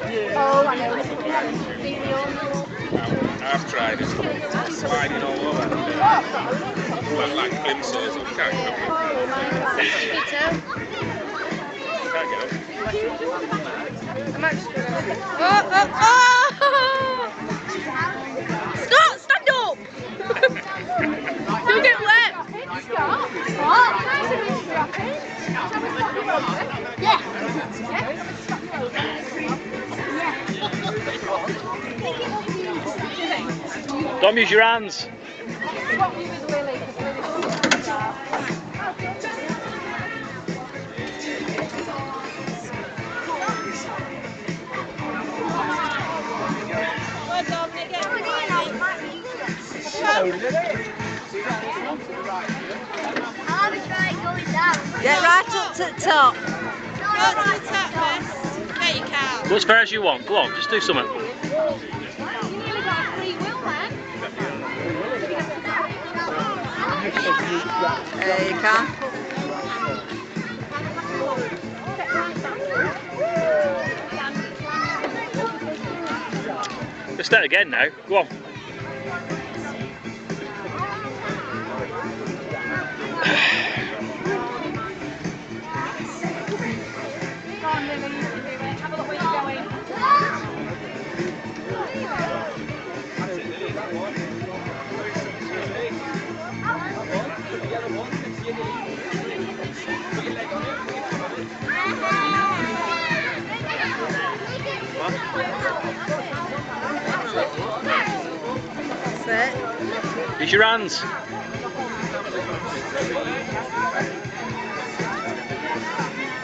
Oh, I know. I've tried it. Sliding all over. Well, like glimpses, we can't get up. Can't get up. I'm actually gonna... Oh, oh, oh! Don't use your hands. Get right up to the top. Go as far as you want. Go on, just do something. Can. Let's start again now. Go on. That's it. Use your hands.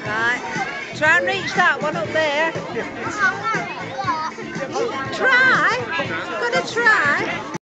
Right. Try and reach that one up there.